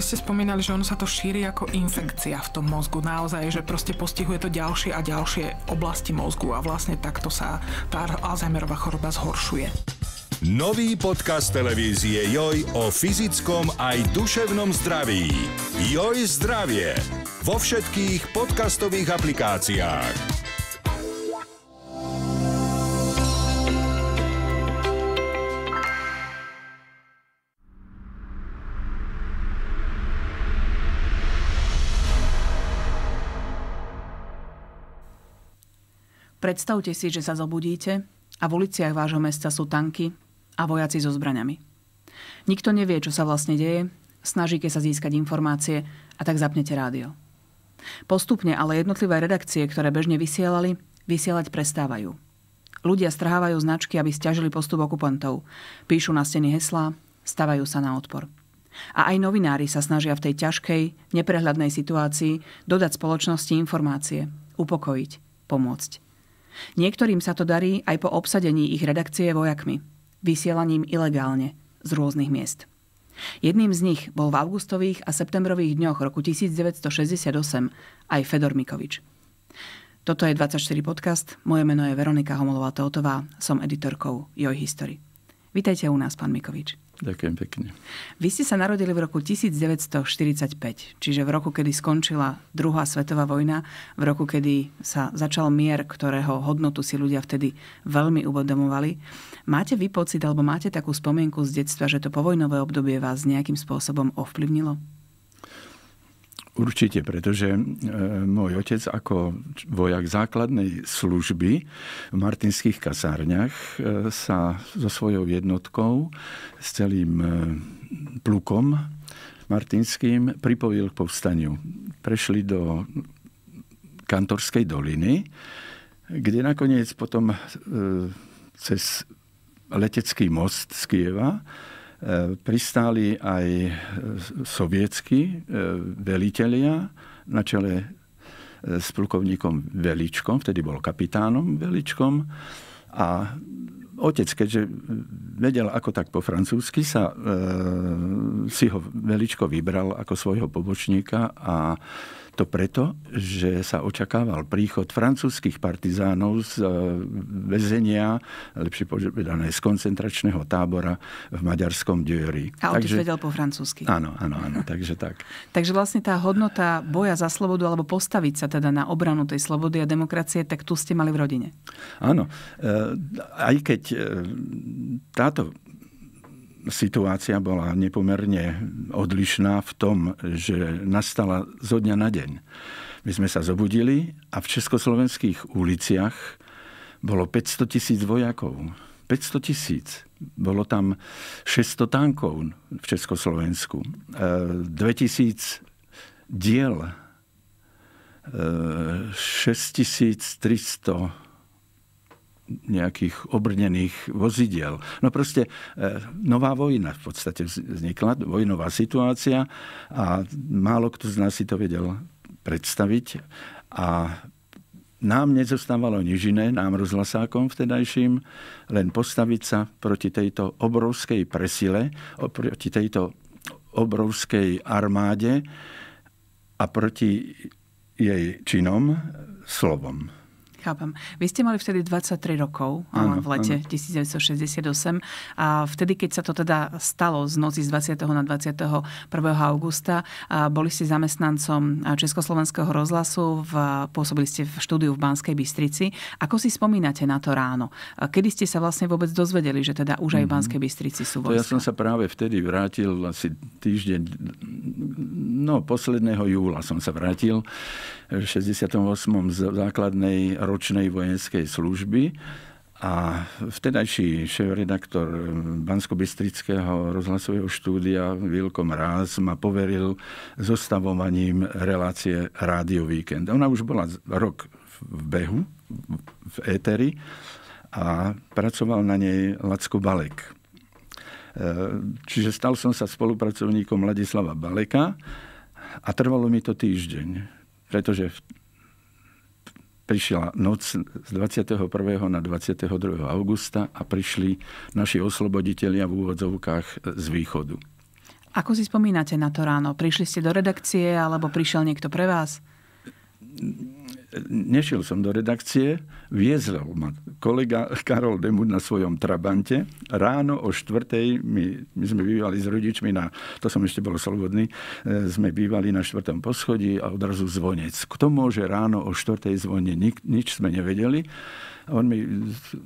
vy ste spomínali, že ono sa to šíri ako infekcia v tom mozgu. Naozaj, že proste postihuje to ďalšie a ďalšie oblasti mozgu a vlastne takto sa tá Alzheimerová choroba zhoršuje. Nový podcast televízie Joj o fyzickom aj duševnom zdraví. Joj zdravie. Vo všetkých podcastových aplikáciách. Predstavte si, že sa zobudíte a v uliciach vášho mesta sú tanky a vojaci so zbraňami. Nikto nevie, čo sa vlastne deje, snažíte sa získať informácie a tak zapnete rádio. Postupne ale jednotlivé redakcie, ktoré bežne vysielali, vysielať prestávajú. Ľudia strhávajú značky, aby stiažili postup okupantov. Píšu na steny heslá, stavajú sa na odpor. A aj novinári sa snažia v tej ťažkej, neprehľadnej situácii dodať spoločnosti informácie, upokojiť, pomôcť. Niektorým sa to darí aj po obsadení ich redakcie vojakmi, vysielaním ilegálne z rôznych miest. Jedným z nich bol v augustových a septembrových dňoch roku 1968 aj Fedor Mikovič. Toto je 24 podcast, moje meno je Veronika Homolová-Teutová, som editorkou Joj History. Vítajte u nás, pán Mikovič. Ďakujem pekne. Vy ste sa narodili v roku 1945, čiže v roku, kedy skončila druhá svetová vojna, v roku, kedy sa začal mier, ktorého hodnotu si ľudia vtedy veľmi uvedomovali. Máte vy pocit, alebo máte takú spomienku z detstva, že to povojnové obdobie vás nejakým spôsobom ovplyvnilo? Určite, pretože e, môj otec ako vojak základnej služby v martinských kasárniach e, sa so svojou jednotkou, s celým e, plukom martinským pripojil k povstaniu. Prešli do Kantorskej doliny, kde nakoniec potom cez letecký most z Kieva pristáli aj sovietskí e, velitelia na čele e, s plukovníkom Veličkom, vtedy bol kapitánom Veličkom. A otec, keďže vedel ako tak po francúzsky, sa, e, si ho Veličko vybral ako svojho pobočníka a to preto, že sa očakával príchod francúzskych partizánov z e, väzenia, lepšie povedané, z koncentračného tábora v maďarskom Diori. A on takže, vedel po francúzsky. Áno, áno, áno, takže tak. takže vlastne tá hodnota boja za slobodu alebo postaviť sa teda na obranu tej slobody a demokracie, tak tu ste mali v rodine. Áno, e, aj keď e, táto situácia bola nepomerne odlišná v tom, že nastala zo dňa na deň. My sme sa zobudili a v československých uliciach bolo 500 tisíc vojakov. 500 tisíc. Bolo tam 600 tankov v Československu. 2000 e, diel. 6300 e, nejakých obrnených vozidiel. No proste e, nová vojna v podstate vznikla, vojnová situácia a málo kto z nás si to vedel predstaviť. A nám nezostávalo nič iné, nám rozhlasákom vtedajším, len postaviť sa proti tejto obrovskej presile, proti tejto obrovskej armáde a proti jej činom slovom. Chápem. Vy ste mali vtedy 23 rokov ano, v lete ano. 1968 a vtedy, keď sa to teda stalo z noci z 20. na 21. augusta, boli ste zamestnancom Československého rozhlasu, v, pôsobili ste v štúdiu v Banskej Bystrici. Ako si spomínate na to ráno? Kedy ste sa vlastne vôbec dozvedeli, že teda už aj v mhm. Banskej Bystrici sú vojska? To ja som sa práve vtedy vrátil, asi týždeň, no posledného júla som sa vrátil v 68. z základnej ročnej vojenskej služby. A vtedajší šéf-redaktor Bansko-Bystrického rozhlasového štúdia Vilko Mráz ma poveril zostavovaním relácie Rádio Víkend. Ona už bola rok v behu, v éteri a pracoval na nej Lacko Balek. E, čiže stal som sa spolupracovníkom Ladislava Baleka a trvalo mi to týždeň, pretože prišla noc z 21. na 22. augusta a prišli naši osloboditelia v úvodzovkách z východu. Ako si spomínate na to ráno? Prišli ste do redakcie alebo prišiel niekto pre vás? Nešiel som do redakcie, viezol ma kolega Karol Demud na svojom Trabante. Ráno o štvrtej, my, my sme bývali s rodičmi na, to som ešte bol slobodný, e, sme bývali na štvrtom poschodí a odrazu zvonec. Kto môže ráno o štvrtej zvone? Nik, nič sme nevedeli. On mi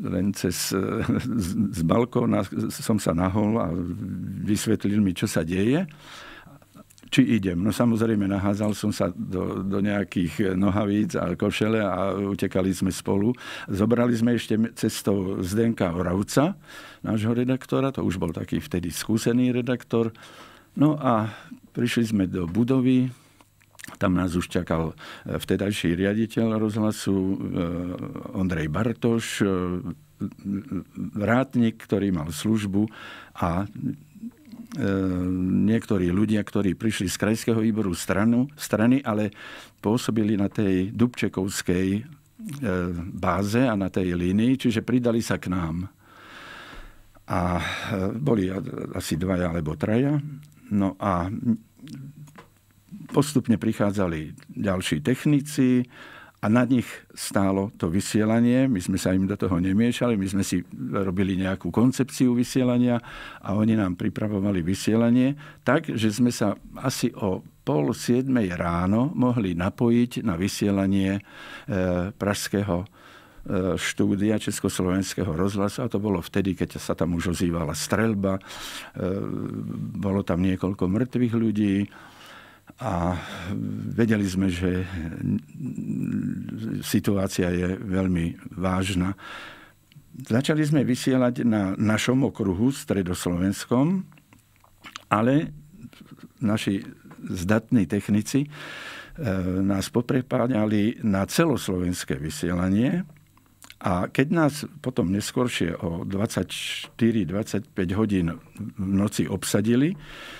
len cez z, z balkóna som sa nahol a vysvetlil mi, čo sa deje či idem. No samozrejme, nahádzal som sa do, do nejakých nohavíc a košele a utekali sme spolu. Zobrali sme ešte cestou Zdenka Oravca, nášho redaktora, to už bol taký vtedy skúsený redaktor. No a prišli sme do budovy, tam nás už čakal e, vtedajší riaditeľ rozhlasu e, Ondrej Bartoš, e, vrátnik, ktorý mal službu a E, niektorí ľudia, ktorí prišli z krajského výboru stranu, strany, ale pôsobili na tej Dubčekovskej e, báze a na tej línii, čiže pridali sa k nám. A e, boli asi dvaja alebo traja. No a postupne prichádzali ďalší technici, a na nich stálo to vysielanie. My sme sa im do toho nemiešali, my sme si robili nejakú koncepciu vysielania a oni nám pripravovali vysielanie tak, že sme sa asi o pol siedmej ráno mohli napojiť na vysielanie e, pražského e, štúdia Československého rozhlasu a to bolo vtedy, keď sa tam už ozývala strelba. E, bolo tam niekoľko mŕtvych ľudí a vedeli sme, že situácia je veľmi vážna. Začali sme vysielať na našom okruhu stredoslovenskom, ale naši zdatní technici e, nás poprepáňali na celoslovenské vysielanie a keď nás potom neskôršie o 24-25 hodín v noci obsadili,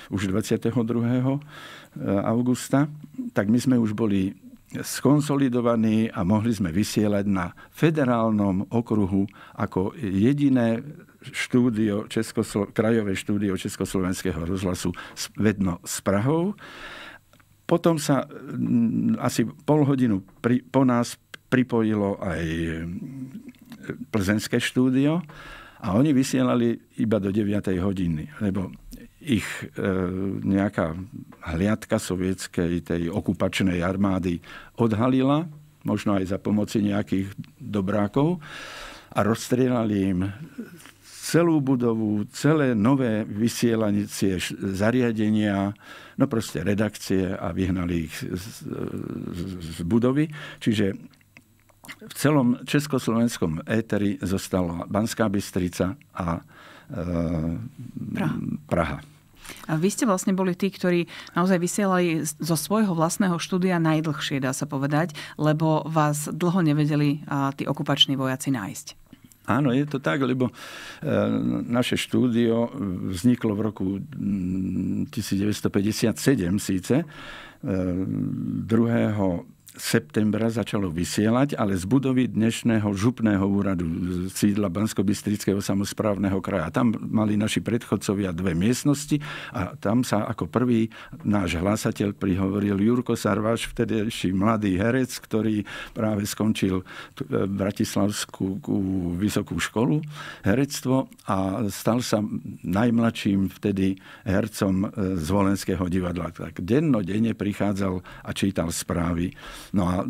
už 22 augusta, tak my sme už boli skonsolidovaní a mohli sme vysielať na federálnom okruhu ako jediné štúdio, Českoslo- krajové štúdio Československého rozhlasu vedno s Prahou. Potom sa mm, asi pol hodinu pri, po nás pripojilo aj plzenské štúdio a oni vysielali iba do 9. hodiny, lebo ich e, nejaká hliadka sovietskej, tej okupačnej armády odhalila, možno aj za pomoci nejakých dobrákov a rozstrieľali im celú budovu, celé nové vysielanicie zariadenia, no proste redakcie a vyhnali ich z, z, z budovy. Čiže v celom československom éteri zostala Banská Bystrica a e, Praha. Praha. A vy ste vlastne boli tí, ktorí naozaj vysielali zo svojho vlastného štúdia najdlhšie, dá sa povedať, lebo vás dlho nevedeli tí okupační vojaci nájsť. Áno, je to tak, lebo e, naše štúdio vzniklo v roku 1957 síce. 2 e, septembra začalo vysielať, ale z budovy dnešného župného úradu sídla Bansko-Bystrického samozprávneho kraja. Tam mali naši predchodcovia dve miestnosti a tam sa ako prvý náš hlasateľ prihovoril Jurko Sarváš, vtedejší mladý herec, ktorý práve skončil e, Bratislavskú vysokú školu herectvo a stal sa najmladším vtedy hercom e, z Volenského divadla. Tak dennodenne prichádzal a čítal správy No a,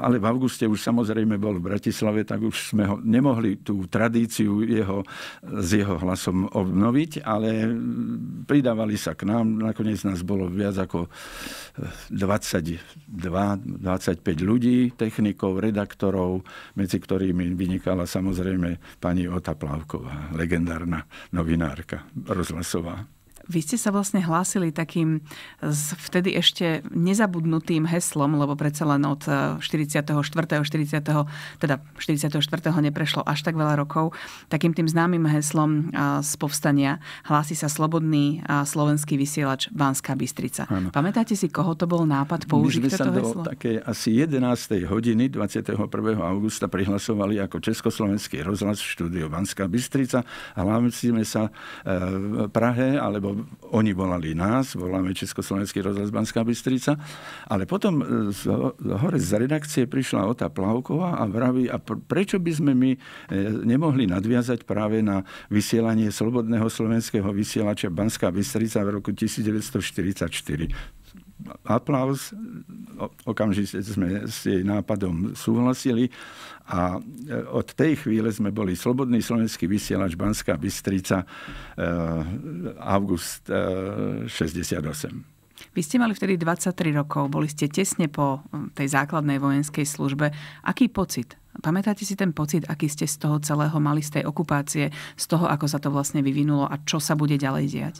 ale v auguste už samozrejme bol v Bratislave, tak už sme ho nemohli tú tradíciu jeho, s jeho hlasom obnoviť, ale pridávali sa k nám. Nakoniec nás bolo viac ako 22-25 ľudí, technikov, redaktorov, medzi ktorými vynikala samozrejme pani Ota Plavková, legendárna novinárka rozhlasová. Vy ste sa vlastne hlásili takým vtedy ešte nezabudnutým heslom, lebo predsa len od 44. 40. teda 44. neprešlo až tak veľa rokov, takým tým známym heslom z povstania hlási sa slobodný slovenský vysielač Banská Bystrica. Ano. Pamätáte si, koho to bol nápad použiť My sme toto sa heslo? do také asi 11. hodiny 21. augusta prihlasovali ako Československý rozhlas v štúdiu Banská Bystrica a hlásime sa e, Prahe alebo lebo oni volali nás, voláme Československý rozhlas Banská Bystrica, ale potom z, hore z redakcie prišla Ota Plavková a vraví, a prečo by sme my nemohli nadviazať práve na vysielanie Slobodného slovenského vysielača Banská Bystrica v roku 1944 aplauz, okamžite sme s jej nápadom súhlasili a e, od tej chvíle sme boli Slobodný slovenský vysielač Banská Bystrica e, august 68. E, Vy ste mali vtedy 23 rokov, boli ste tesne po tej základnej vojenskej službe. Aký pocit? Pamätáte si ten pocit, aký ste z toho celého mali, z tej okupácie, z toho, ako sa to vlastne vyvinulo a čo sa bude ďalej diať?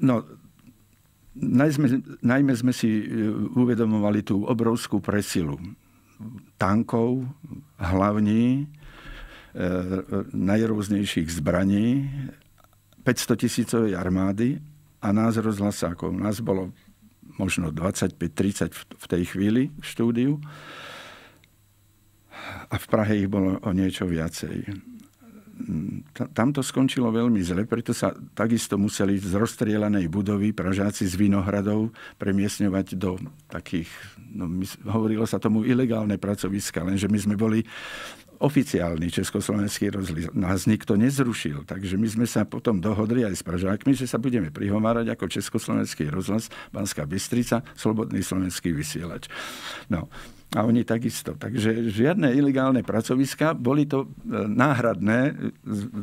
No, najmä, najmä sme si e, uvedomovali tú obrovskú presilu tankov, hlavní, e, najrôznejších zbraní, 500 tisícovej armády a nás rozhlasákov. Nás bolo možno 25-30 v tej chvíli v štúdiu a v Prahe ich bolo o niečo viacej tam to skončilo veľmi zle, preto sa takisto museli z rozstrielanej budovy Pražáci z Vinohradov premiesňovať do takých, no, my, hovorilo sa tomu ilegálne pracoviska, lenže my sme boli oficiálny československý rozhlas. Nás nikto nezrušil, takže my sme sa potom dohodli aj s Pražákmi, že sa budeme prihovárať ako československý rozhlas, Banská Bystrica, Slobodný slovenský vysielač. No, a oni takisto. Takže žiadne ilegálne pracoviska, boli to e, náhradné,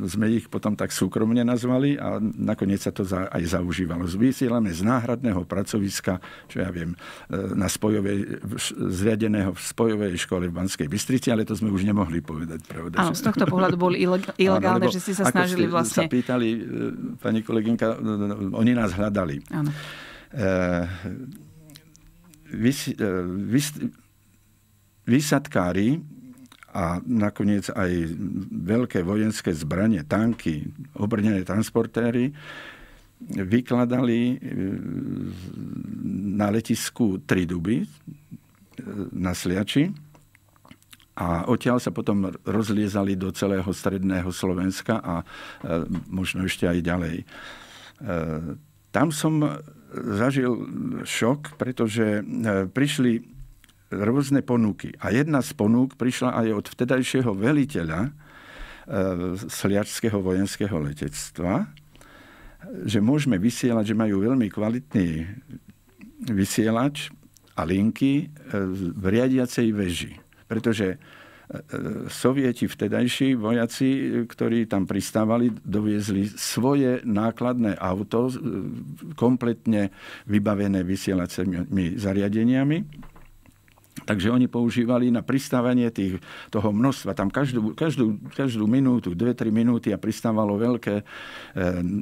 sme ich potom tak súkromne nazvali a nakoniec sa to aj zaužívalo. Vysielame z náhradného pracoviska, čo ja viem, e, na spojovej, zriadeného v spojovej škole v Banskej Bystrici, ale to sme už nemohli povedať, pravda? Áno, z tohto pohľadu boli ilegálne, že ste sa snažili vlastne... sa pýtali, e, pani kolegynka, oni nás hľadali. Áno. vys, vys, výsadkári a nakoniec aj veľké vojenské zbranie, tanky, obrnené transportéry vykladali e, na letisku Triduby e, na Sliači a odtiaľ sa potom rozliezali do celého stredného Slovenska a e, možno ešte aj ďalej. Tam som zažil šok, pretože prišli rôzne ponuky. A jedna z ponúk prišla aj od vtedajšieho veliteľa e, Sliačského vojenského letectva, že môžeme vysielať, že majú veľmi kvalitný vysielač a linky e, v riadiacej veži. Pretože e, sovieti vtedajší vojaci, ktorí tam pristávali, doviezli svoje nákladné auto kompletne vybavené vysielacími zariadeniami Takže oni používali na pristávanie tých, toho množstva. Tam každú, každú, každú minútu, 2-3 minúty a pristávalo veľké e,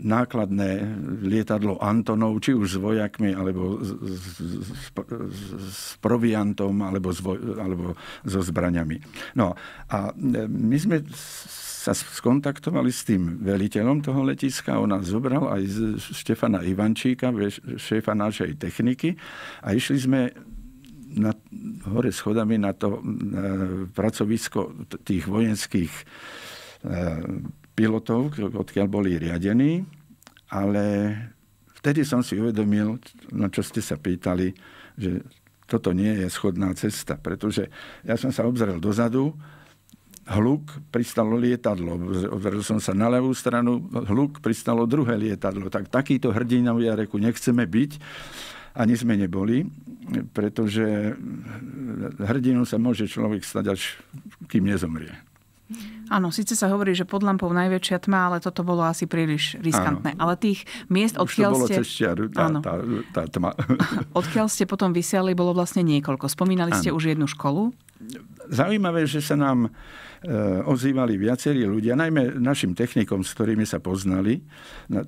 nákladné lietadlo Antonov, či už s vojakmi, alebo s, s, s, s proviantom, alebo, s, alebo so zbraňami. No a e, my sme sa skontaktovali s tým veliteľom toho letiska, on nás zobral aj Štefana Ivančíka, šéfa našej techniky a išli sme na, hore schodami na to na pracovisko tých vojenských e, pilotov, odkiaľ boli riadení, ale vtedy som si uvedomil, na čo ste sa pýtali, že toto nie je schodná cesta, pretože ja som sa obzrel dozadu, hluk, pristalo lietadlo. Obzrel som sa na ľavú stranu, hluk, pristalo druhé lietadlo. Tak takýto hrdinovia reku nechceme byť ani sme neboli, pretože hrdinu sa môže človek stať až kým nezomrie. Áno, síce sa hovorí, že pod lampou najväčšia tma, ale toto bolo asi príliš riskantné. Áno. Ale tých miest, odkiaľ bolo ste... Cez čiaru, tá, tá, tá tma. Odkiaľ ste potom vysiali, bolo vlastne niekoľko. Spomínali ste Áno. už jednu školu? Zaujímavé, že sa nám e, ozývali viacerí ľudia, najmä našim technikom, s ktorými sa poznali. E,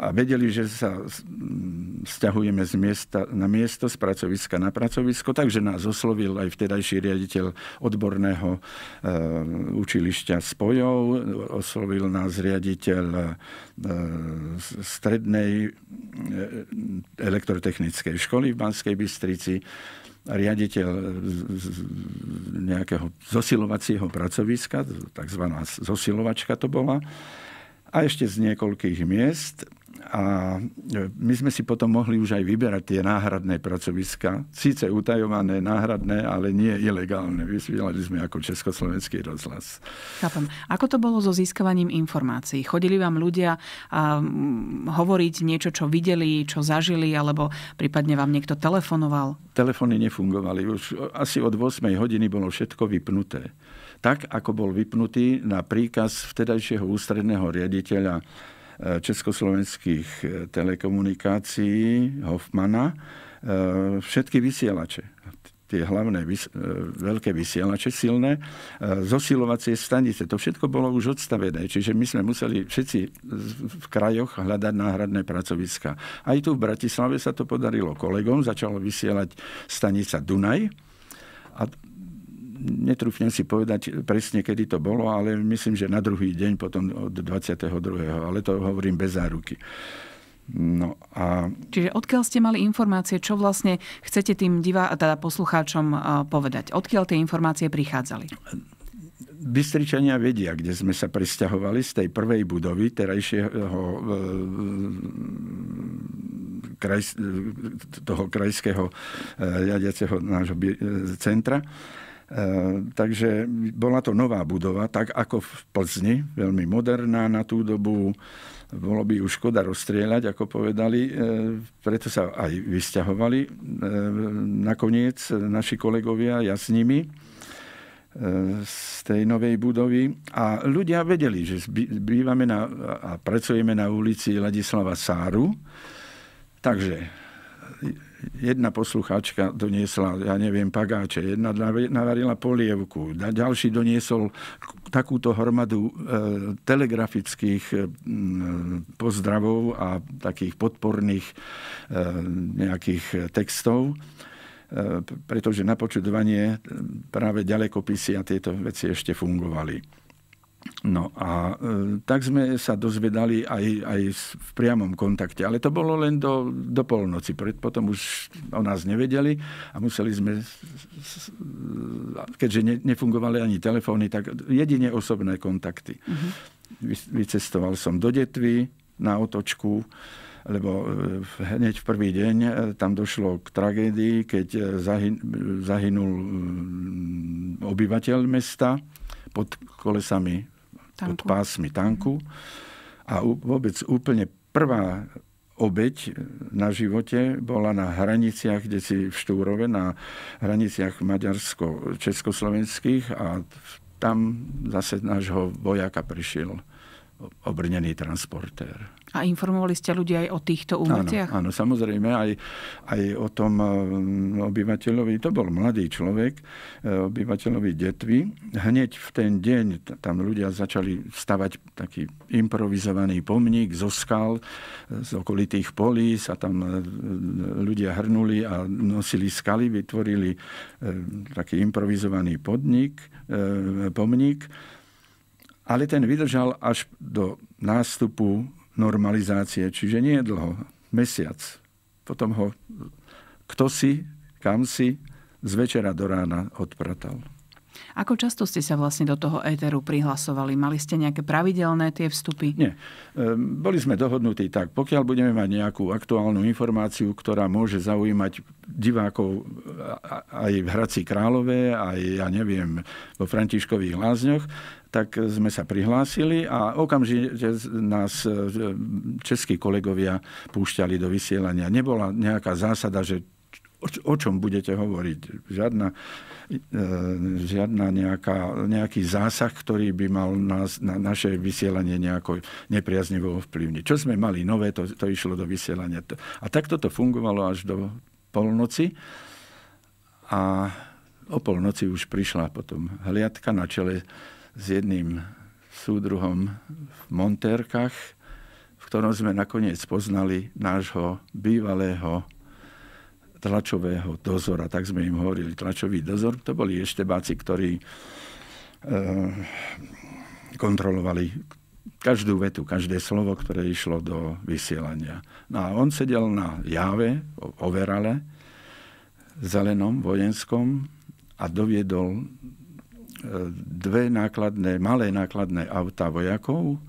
a vedeli, že sa stiahujeme z miesta na miesto, z pracoviska na pracovisko, takže nás oslovil aj vtedajší riaditeľ odborného e, učilišťa spojov, oslovil nás riaditeľ e, strednej e, elektrotechnickej školy v Banskej Bystrici, riaditeľ nejakého zosilovacieho pracoviska, takzvaná zosilovačka to bola, a ešte z niekoľkých miest. A my sme si potom mohli už aj vyberať tie náhradné pracoviska. Síce utajované, náhradné, ale nie ilegálne. Vysielali sme ako Československý rozhlas. Chápem. Ako to bolo so získavaním informácií? Chodili vám ľudia a hovoriť niečo, čo videli, čo zažili, alebo prípadne vám niekto telefonoval? Telefóny nefungovali. Už asi od 8 hodiny bolo všetko vypnuté. Tak, ako bol vypnutý na príkaz vtedajšieho ústredného riaditeľa československých eh, telekomunikácií Hoffmana eh, všetky vysielače tie hlavné vys- eh, veľké vysielače silné, zosilovacie stanice. To všetko bolo už odstavené, čiže my sme museli všetci v krajoch hľadať náhradné pracoviska. Aj tu v Bratislave sa to podarilo kolegom, začalo vysielať stanica Dunaj a netrúfnem si povedať presne, kedy to bolo, ale myslím, že na druhý deň potom od 22. Ale to hovorím bez záruky. No a... Čiže odkiaľ ste mali informácie, čo vlastne chcete tým divá, teda poslucháčom povedať? Odkiaľ tie informácie prichádzali? Bystričania vedia, kde sme sa presťahovali z tej prvej budovy terajšieho e, kraj, toho krajského e, riadiaceho nášho centra takže bola to nová budova, tak ako v Plzni, veľmi moderná na tú dobu. Bolo by už škoda rozstrieľať, ako povedali, eh, preto sa aj vysťahovali eh, nakoniec naši kolegovia, ja s nimi z tej novej budovy. A ľudia vedeli, že bývame na, a pracujeme na ulici Ladislava Sáru. Takže jedna poslucháčka doniesla, ja neviem, pagáče, jedna navarila polievku, ďalší doniesol takúto hromadu e, telegrafických e, pozdravov a takých podporných e, nejakých textov pretože na počudovanie práve ďalekopisy a tieto veci ešte fungovali. No a e, tak sme sa dozvedali aj, aj v priamom kontakte. Ale to bolo len do, do polnoci. Potom už o nás nevedeli a museli sme, keďže ne, nefungovali ani telefóny, tak jedine osobné kontakty. Uh-huh. Vycestoval som do Detvy na otočku, lebo e, hneď v prvý deň e, tam došlo k tragédii, keď zahynul obyvateľ mesta pod kolesami, tanku. pod pásmi tanku. A vôbec úplne prvá obeď na živote bola na hraniciach, kde si v Štúrove, na hraniciach maďarsko-československých a tam zase nášho vojaka prišiel obrnený transportér. A informovali ste ľudí aj o týchto úmrtiach? Áno, áno, samozrejme aj, aj o tom eh, obyvateľovi, to bol mladý človek, eh, obyvateľovi Detvy. Hneď v ten deň tam ľudia začali stavať taký improvizovaný pomník zo skal, eh, z okolitých polí sa tam ľudia hrnuli a nosili skaly, vytvorili taký improvizovaný podnik, pomník ale ten vydržal až do nástupu normalizácie, čiže nie je dlho, mesiac. Potom ho kto si, kam si, z večera do rána odpratal. Ako často ste sa vlastne do toho éteru prihlasovali? Mali ste nejaké pravidelné tie vstupy? Nie. Ehm, boli sme dohodnutí tak, pokiaľ budeme mať nejakú aktuálnu informáciu, ktorá môže zaujímať divákov aj v Hradci Králové, aj ja neviem, vo Františkových lázňoch, tak sme sa prihlásili a okamžite nás e, českí kolegovia púšťali do vysielania. Nebola nejaká zásada, že o čom budete hovoriť. Žiadna, e, žiadna nejaká, nejaký zásah, ktorý by mal nás, na naše vysielanie nejako nepriaznivo ovplyvniť. Čo sme mali nové, to, to išlo do vysielania. A takto to fungovalo až do polnoci. A o polnoci už prišla potom hliadka na čele s jedným súdruhom v Montérkach, v ktorom sme nakoniec poznali nášho bývalého tlačového dozora, tak sme im hovorili tlačový dozor. To boli eštebáci, ktorí e, kontrolovali každú vetu, každé slovo, ktoré išlo do vysielania. No a on sedel na jave, overale, zelenom, vojenskom a doviedol dve nákladné, malé nákladné auta vojakov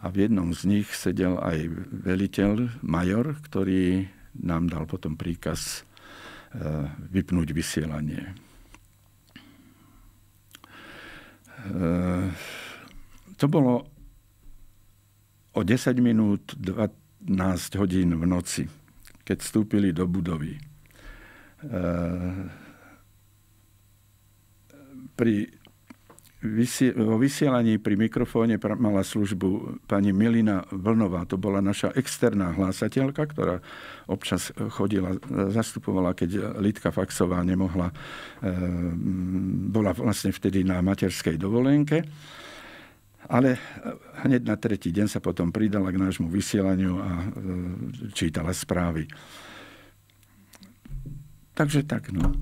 A v jednom z nich sedel aj veliteľ, major, ktorý nám dal potom príkaz e, vypnúť vysielanie. E, to bolo o 10 minút 12 hodín v noci, keď vstúpili do budovy. E, pri vo vysielaní pri mikrofóne mala službu pani Milina Vlnová. To bola naša externá hlásateľka, ktorá občas chodila, zastupovala, keď Lidka Faxová nemohla, e, bola vlastne vtedy na materskej dovolenke. Ale hneď na tretí deň sa potom pridala k nášmu vysielaniu a e, čítala správy. Takže tak, no.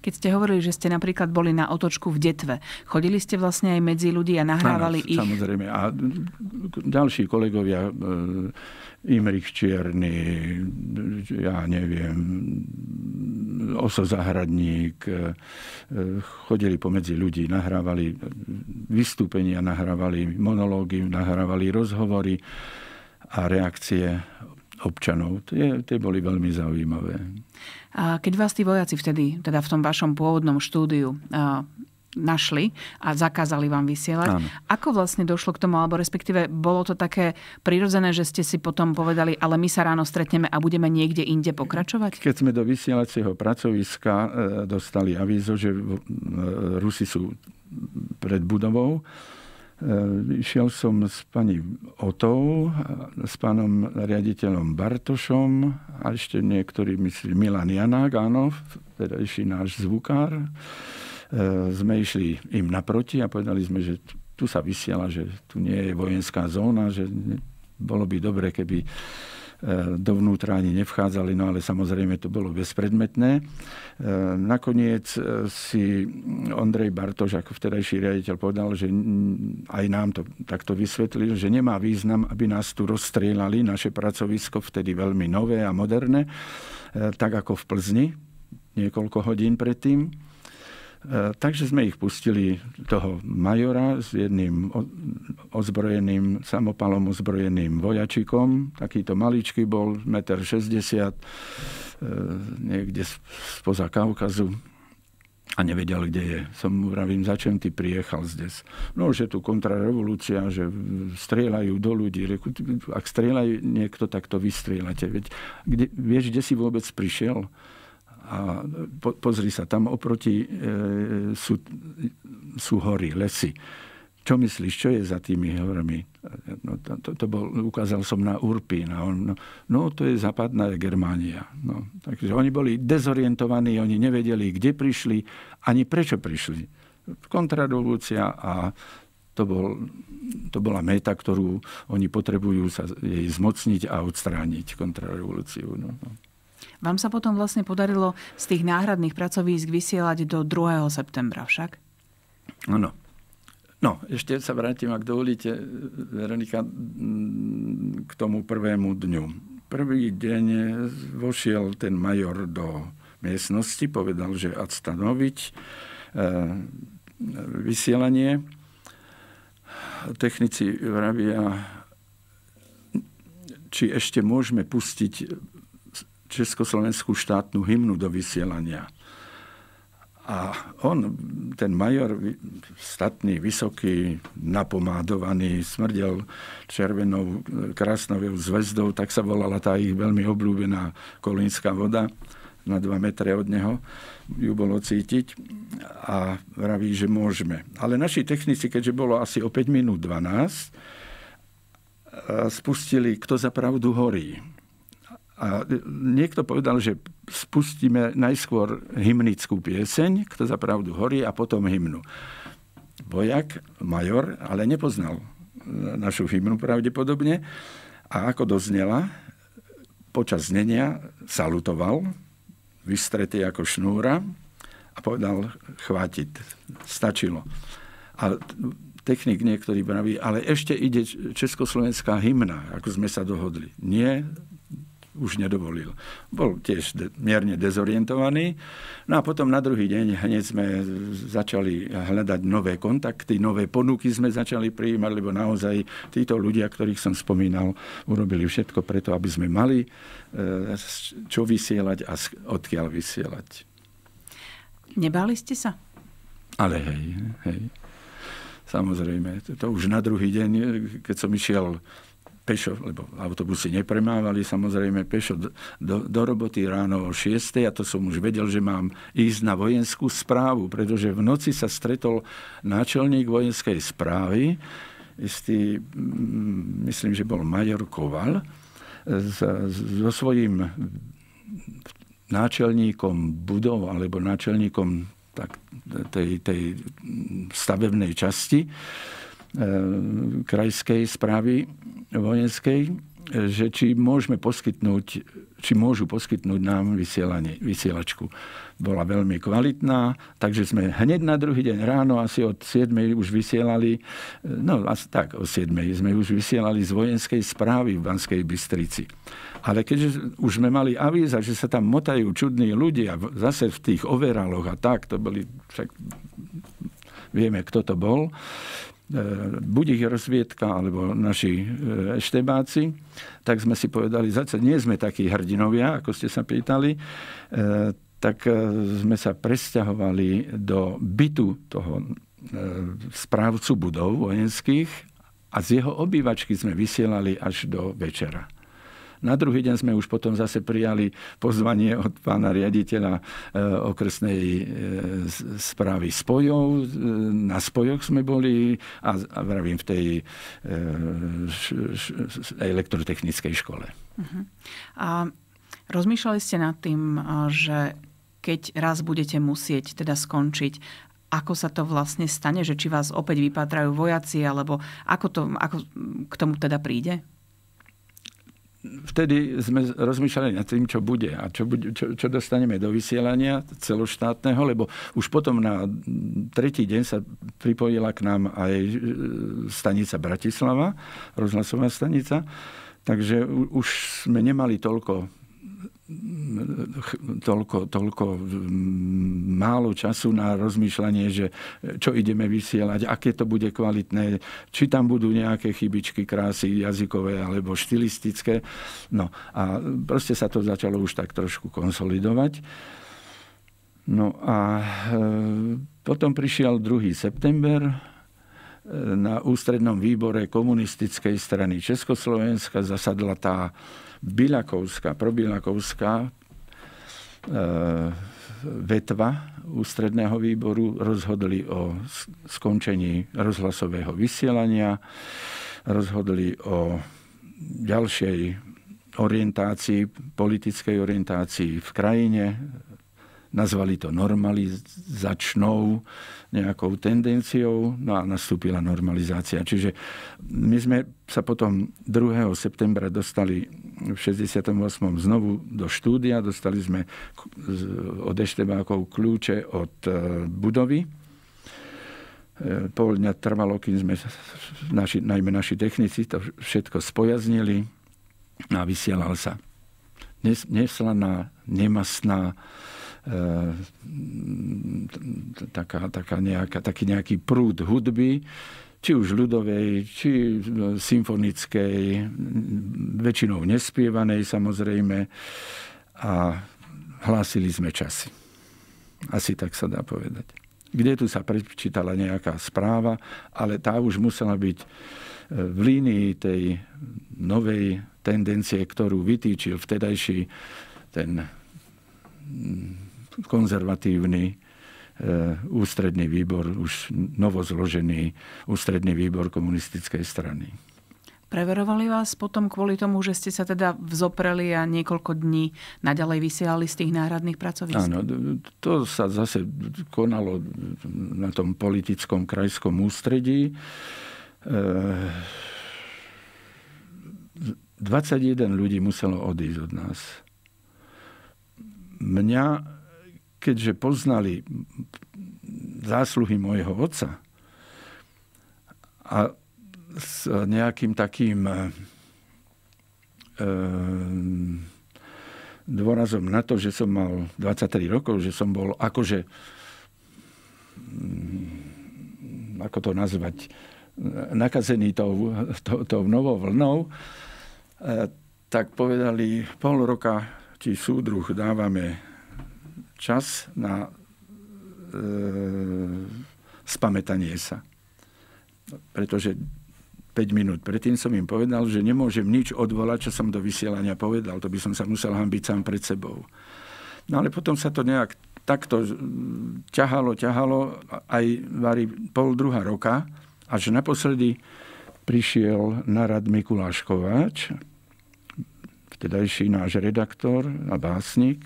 Keď ste hovorili, že ste napríklad boli na otočku v Detve, chodili ste vlastne aj medzi ľudí a nahrávali Áno, ich? Samozrejme. A ďalší kolegovia, e, Imrich Čierny, ja neviem, Oso Zahradník, e, chodili pomedzi ľudí, nahrávali vystúpenia, nahrávali monológy, nahrávali rozhovory a reakcie občanov. Tie, tie boli veľmi zaujímavé. A keď vás tí vojaci vtedy, teda v tom vašom pôvodnom štúdiu, našli a zakázali vám vysielať. Áno. Ako vlastne došlo k tomu, alebo respektíve bolo to také prirodzené, že ste si potom povedali, ale my sa ráno stretneme a budeme niekde inde pokračovať? Keď sme do vysielacieho pracoviska e, dostali avízo, že e, Rusi sú pred budovou, išiel som s pani Otou, s pánom riaditeľom Bartošom a ešte niektorý, myslím, Milan Janák, áno, vtedajší náš zvukár. E, sme išli im naproti a povedali sme, že tu sa vysiela, že tu nie je vojenská zóna, že bolo by dobre, keby E, dovnútra ani nevchádzali, no ale samozrejme to bolo bezpredmetné. E, nakoniec e, si Ondrej Bartoš ako vtedajší riaditeľ povedal, že aj nám to takto vysvetlil, že nemá význam, aby nás tu rozstrieľali, naše pracovisko vtedy veľmi nové a moderné, tak ako v Plzni niekoľko hodín predtým E, takže sme ich pustili toho majora s jedným ozbrojeným, samopalom ozbrojeným vojačikom. Takýto maličký bol, 1,60 m, e, niekde spoza Kaukazu a nevedel, kde je. Som mu vravím, za čem ty priechal zdes? No, že tu kontrarevolúcia, že strieľajú do ľudí. Ak strieľajú niekto, tak to vystrieľate. Veď, kde, vieš, kde si vôbec prišiel? A po, pozri sa, tam oproti e, sú, sú hory, lesy. Čo myslíš, čo je za tými horami? No, to, to bol, ukázal som na Urpín. No, no, to je západná Germánia. No, takže oni boli dezorientovaní, oni nevedeli, kde prišli, ani prečo prišli. Kontrarevolúcia a to, bol, to bola meta, ktorú oni potrebujú sa jej zmocniť a odstrániť kontrarevolúciu. No, no. Vám sa potom vlastne podarilo z tých náhradných pracovísk vysielať do 2. septembra však? Áno. No, ešte sa vrátim, ak dovolíte, Veronika, k tomu prvému dňu. Prvý deň vošiel ten major do miestnosti, povedal, že odstanoviť e, vysielanie. Technici vravia, či ešte môžeme pustiť československú štátnu hymnu do vysielania. A on, ten major, statný, vysoký, napomádovaný, smrdel červenou krásnovou zväzdou, tak sa volala tá ich veľmi obľúbená kolínska voda na 2 metre od neho, ju bolo cítiť a vraví, že môžeme. Ale naši technici, keďže bolo asi o 5 minút 12, spustili Kto za pravdu horí a niekto povedal, že spustíme najskôr hymnickú pieseň, kto za pravdu horí, a potom hymnu. Vojak, major, ale nepoznal našu hymnu pravdepodobne. A ako doznela, počas znenia salutoval, vystretý ako šnúra a povedal chvátiť. Stačilo. A technik niektorý praví, ale ešte ide československá hymna, ako sme sa dohodli. Nie, už nedovolil. Bol tiež de, mierne dezorientovaný. No a potom na druhý deň hneď sme začali hľadať nové kontakty, nové ponuky sme začali prijímať, lebo naozaj títo ľudia, ktorých som spomínal, urobili všetko preto, aby sme mali e, čo vysielať a odkiaľ vysielať. Nebáli ste sa? Ale hej, hej. Samozrejme, to už na druhý deň, keď som išiel pešo, lebo autobusy nepremávali, samozrejme pešo do, do, roboty ráno o 6. a to som už vedel, že mám ísť na vojenskú správu, pretože v noci sa stretol náčelník vojenskej správy, istý, mm, myslím, že bol major Koval, so svojím náčelníkom budov alebo náčelníkom tak, tej, tej stavebnej časti e, krajskej správy vojenskej, že či môžeme poskytnúť, či môžu poskytnúť nám vysielanie, vysielačku. Bola veľmi kvalitná, takže sme hneď na druhý deň ráno asi od 7. už vysielali, no asi tak, o 7. sme už vysielali z vojenskej správy v Banskej Bystrici. Ale keďže už sme mali avíza, že sa tam motajú čudní ľudia, zase v tých overáloch a tak, to boli, však vieme, kto to bol, buď ich rozviedka, alebo naši e, eštebáci, tak sme si povedali, zase nie sme takí hrdinovia, ako ste sa pýtali, e, tak sme sa presťahovali do bytu toho správcu budov vojenských a z jeho obývačky sme vysielali až do večera. Na druhý deň sme už potom zase prijali pozvanie od pána riaditeľa e, okresnej e, správy spojov. E, na spojoch sme boli a, a vravím v tej elektrotechnickej škole. Uh-huh. A rozmýšľali ste nad tým, že keď raz budete musieť teda skončiť, ako sa to vlastne stane, že či vás opäť vypatrajú vojaci, alebo ako, to, ako k tomu teda príde? Vtedy sme rozmýšľali nad tým, čo bude a čo, bude, čo, čo dostaneme do vysielania celoštátneho, lebo už potom na tretí deň sa pripojila k nám aj e, stanica Bratislava, rozhlasová stanica, takže už sme nemali toľko toľko, toľko málo času na rozmýšľanie, že čo ideme vysielať, aké to bude kvalitné, či tam budú nejaké chybičky, krásy jazykové alebo štilistické. No a proste sa to začalo už tak trošku konsolidovať. No a e, potom prišiel 2. september, e, na ústrednom výbore komunistickej strany Československa zasadla tá Bilakovská, probilakovská e, vetva ústredného výboru rozhodli o skončení rozhlasového vysielania, rozhodli o ďalšej orientácii, politickej orientácii v krajine, nazvali to normalizačnou nejakou tendenciou, no a nastúpila normalizácia. Čiže my sme sa potom 2. septembra dostali v 68. znovu do štúdia, dostali sme od Eštebákov kľúče od e, budovy. E, pol dňa trvalo, kým sme, naši, najmä naši technici, to všetko spojaznili a vysielal sa neslaná, nemastná taká, taká nejaká, taký nejaký prúd hudby, či už ľudovej, či symfonickej, väčšinou nespievanej samozrejme. A hlásili sme časy. Asi tak sa dá povedať. Kde tu sa prečítala nejaká správa, ale tá už musela byť eh, v línii tej novej tendencie, ktorú vytýčil vtedajší ten konzervatívny e, ústredný výbor, už novozložený ústredný výbor komunistickej strany. Preverovali vás potom kvôli tomu, že ste sa teda vzopreli a niekoľko dní naďalej vysielali z tých náhradných pracovisk? Áno, to sa zase konalo na tom politickom krajskom ústredí. 21 e, ľudí muselo odísť od nás. Mňa keďže poznali zásluhy môjho otca a s nejakým takým e, dôrazom na to, že som mal 23 rokov, že som bol akože mm, ako to nazvať, nakazený tou, tou, tou novou vlnou, e, tak povedali, pol roka ti súdruh dávame čas na e, spametanie sa. Pretože 5 minút predtým som im povedal, že nemôžem nič odvolať, čo som do vysielania povedal. To by som sa musel hambiť sám pred sebou. No ale potom sa to nejak takto ťahalo, ťahalo aj vari pol druhá roka, až naposledy prišiel na rad Mikuláš Kováč, vtedajší náš redaktor a básnik.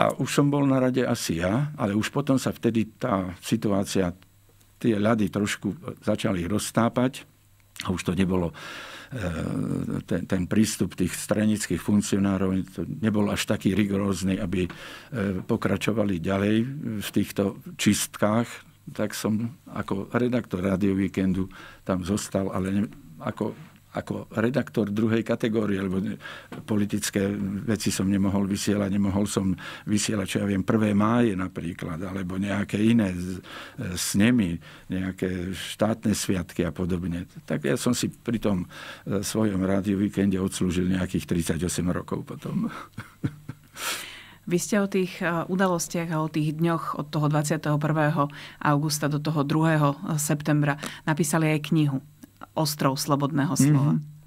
A už som bol na rade asi ja, ale už potom sa vtedy tá situácia tie ľady trošku začali roztápať a už to nebolo e, ten, ten prístup tých stranických funkcionárov to nebol až taký rigorózny, aby e, pokračovali ďalej v týchto čistkách, tak som ako redaktor Radio Weekendu tam zostal, ale ne, ako ako redaktor druhej kategórie, lebo politické veci som nemohol vysielať, nemohol som vysielať, čo ja viem, prvé máje napríklad, alebo nejaké iné snemy, nejaké štátne sviatky a podobne. Tak ja som si pri tom e, svojom rádiu víkende odslúžil nejakých 38 rokov potom. Vy ste o tých e, udalostiach a o tých dňoch od toho 21. augusta do toho 2. septembra napísali aj knihu ostrov slobodného slova. Mm-hmm.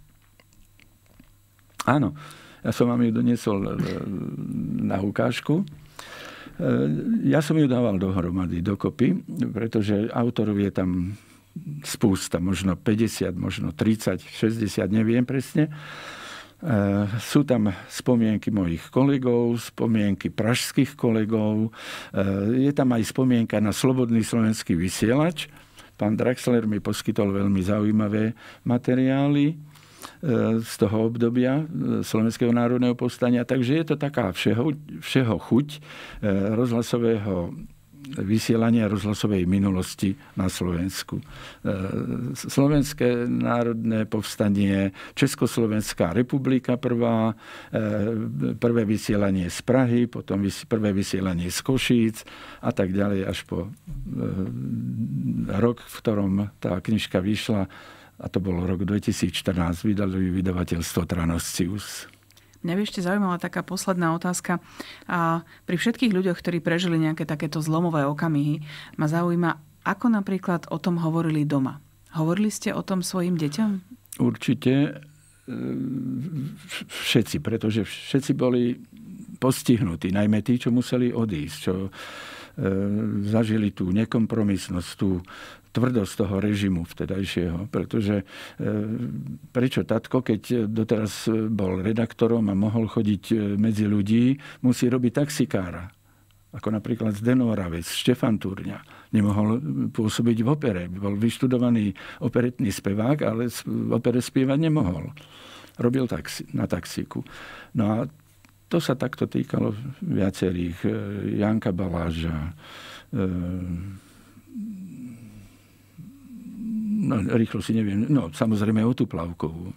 Áno, ja som vám ju doniesol e, na ukážku. E, ja som ju dával dohromady, dokopy, pretože autorov je tam spústa, možno 50, možno 30, 60, neviem presne. E, sú tam spomienky mojich kolegov, spomienky pražských kolegov, je tam aj spomienka na Slobodný slovenský vysielač, Pán Draxler mi poskytol veľmi zaujímavé materiály e, z toho obdobia e, Slovenského národného povstania. Takže je to taká všeho, všeho chuť e, rozhlasového vysielania rozhlasovej minulosti na Slovensku. E, Slovenské národné povstanie, Československá republika prvá, e, prvé vysielanie z Prahy, potom prvé vysielanie z Košíc a tak ďalej až po e, rok, v ktorom tá knižka vyšla, a to bol rok 2014, vydali vydavateľstvo Tranosius. Mňa by ešte zaujímala taká posledná otázka. A pri všetkých ľuďoch, ktorí prežili nejaké takéto zlomové okamihy, ma zaujíma, ako napríklad o tom hovorili doma. Hovorili ste o tom svojim deťom? Určite e, všetci, pretože všetci boli postihnutí, najmä tí, čo museli odísť, čo e, zažili tú nekompromisnosť, tú, tvrdosť toho režimu vtedajšieho. Pretože e, prečo tatko, keď doteraz bol redaktorom a mohol chodiť e, medzi ľudí, musí robiť taxikára ako napríklad Zdeno Oravec, Štefan Turňa. Nemohol pôsobiť v opere. Bol vyštudovaný operetný spevák, ale v opere spievať nemohol. Robil taxi, na taxíku. No a to sa takto týkalo viacerých. E, Janka Baláža, no, rýchlo si neviem, no samozrejme o tú plavkovú.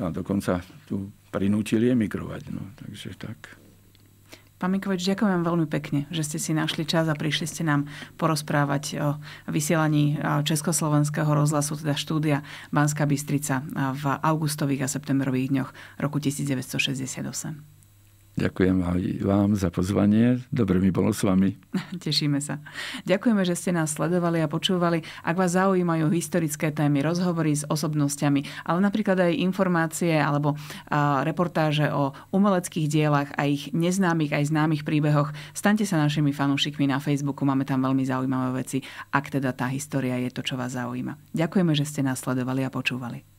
A dokonca tu prinútili emigrovať. No, takže tak. Pán Mikovič, ďakujem vám veľmi pekne, že ste si našli čas a prišli ste nám porozprávať o vysielaní Československého rozhlasu, teda štúdia Banská Bystrica v augustových a septembrových dňoch roku 1968. Ďakujem vám za pozvanie. Dobre mi bolo s vami. Tešíme sa. Ďakujeme, že ste nás sledovali a počúvali. Ak vás zaujímajú historické témy, rozhovory s osobnosťami, ale napríklad aj informácie alebo reportáže o umeleckých dielach a ich neznámych aj známych príbehoch, staňte sa našimi fanúšikmi na Facebooku. Máme tam veľmi zaujímavé veci, ak teda tá história je to, čo vás zaujíma. Ďakujeme, že ste nás sledovali a počúvali.